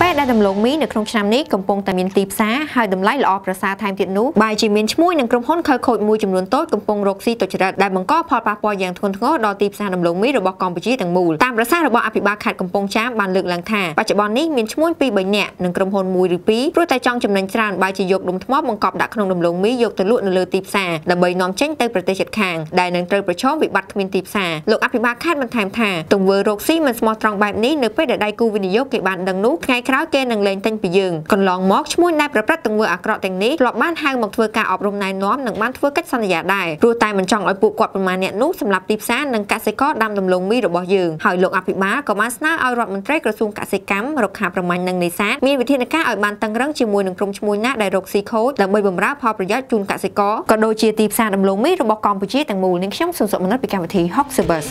ពេលដែលដំឡូងមីនៅក្នុងឆ្នាំនេះកំពុងតែមានទីផ្សារហើយតម្លៃល្អប្រសើរថែមទៀតនោះបែរជាមានឈ្មោះនឹងក្រុមហ៊ុនខើខូចមួយចំនួនតូចកំពុងរកស៊ីទុច្ចរិតដែលបង្កផលប៉ះពាល់យ៉ាងធ្ងន់ធ្ងរដល់ទីផ្សារដំឡូងមីរបស់កម្ពុជាទាំងមូលតាមប្រសាសន៍របស់អភិបាលខេត្តកំពង់ចាមបានលើកឡើងថាបច្ចុប្បន្ននេះមានឈ្មោះពី3នាក់និងក្រុមហ៊ុនមួយឬពីរព្រោះតែចង់ចំណេញច្រើនបែរជាយកដុំថ្មបង្កប់ដាក់ក្នុងដំឡូងមីយកទៅលក់នៅលើទីផ្សារដើម្បីនាំចេញទៅប្រទេសជិតខាងដែលនឹងត្រូវប្រឈមវិបត្តិគ្មានទីផ្សារលោកអភិបាលខេត្តបន្ថែមថាទង្វើរកស៊ីមិនស្មោះត្រង់បែបនេះនៅពេលដែលដៃគូវិនិយោគគេបានដឹងនោះថ្ងៃក្រោយគេនឹងលែងទិញពីយើងកន្លងមកឈ្មោះដែលប្រព្រឹត្តទង្វើអាក្រក់ទាំងនេះធ្លាប់បានហៅមកធ្វើការអប់រំណែនាំនិងបានធ្វើកិច្ចសន្យាដែរព្រោះតែមិនចង់ឲ្យពួកគាត់ប្រមាណអ្នកនោះសម្រាប់ទីផ្សារនិងកសិករដាំដំឡូងមីរបស់យើងហើយលោកអភិបាលក៏បានស្នើឲ្យរដ្ឋមន្ត្រីក្រសួងកសិកម្មរុក្ខាប្រមាញ់និងនេសាទមានវិធានការឲ្យបានតឹងរឹងជាមួយនឹងក្រុមឈ្មួញណាដែលរកស៊ីខូចដើម្បីបម្រើផលប្រយោជន៍ជូនកសិករក៏ដូចជាទីផ្សារដំឡូងមីរបស់កម្ពុជាទាំងមូលនាងខ្ញុំសុសុមនិតពីកម្មវិធី Hawk Service